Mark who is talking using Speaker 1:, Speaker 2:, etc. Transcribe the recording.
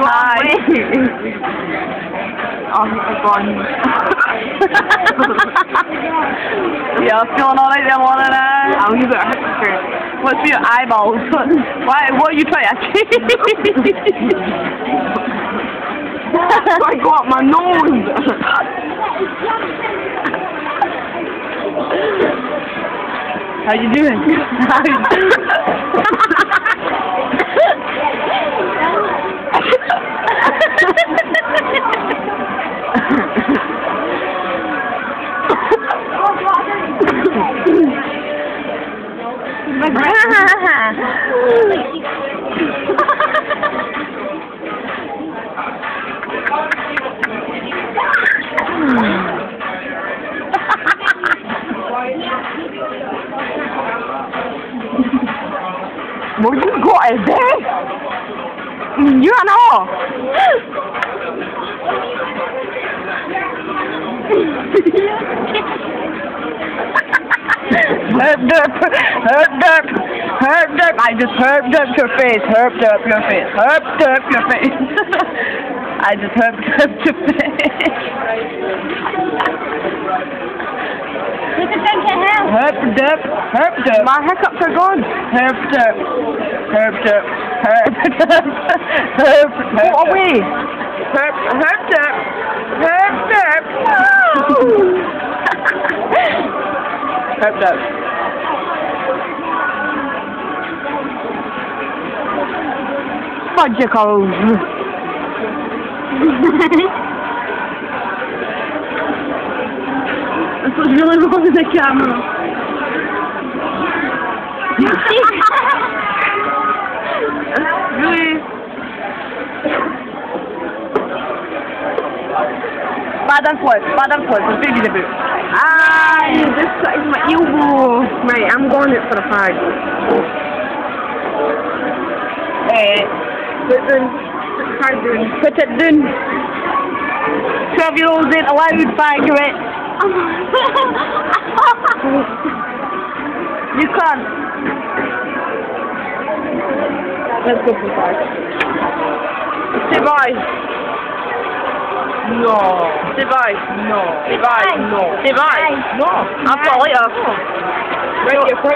Speaker 1: Hi.
Speaker 2: Oh, God.
Speaker 1: yeah, feeling alright there, Lauren now?
Speaker 2: Oh, you got a hypocrite.
Speaker 1: What's your eyeballs? Why, what are you trying?
Speaker 2: I got my nose.
Speaker 1: How you doing? How you
Speaker 2: What you got is there?
Speaker 1: You know. Herb derp, herb derp, herb derp. I just herb derp your face, herb derp your face, herb derp your face. I just herb derp your face.
Speaker 3: Take a drink at home.
Speaker 1: Herb derp, herb derp.
Speaker 2: My hiccups are gone.
Speaker 1: Herb derp, herb derp, herb derp, herb herb.
Speaker 2: Go away.
Speaker 1: Herb, herb derp, herb
Speaker 3: Arkadaşlar Bence kaldı. Soruyorlar bu
Speaker 2: zekamı.
Speaker 1: Bad influence, bad influence, it's baby the boot.
Speaker 2: Ah, this is my elbow. Right, I'm going it for the fag.
Speaker 1: Eh,
Speaker 2: Put it in. Put
Speaker 1: it down. Twelve year olds ain't allowed fag it. You can't.
Speaker 2: Let's go for the fag.
Speaker 1: Say bye.
Speaker 2: No.
Speaker 1: Say bye.
Speaker 2: No.
Speaker 1: Say bye.
Speaker 2: No.
Speaker 1: Say bye.
Speaker 2: No.
Speaker 1: I'll call later.
Speaker 2: Right, you're for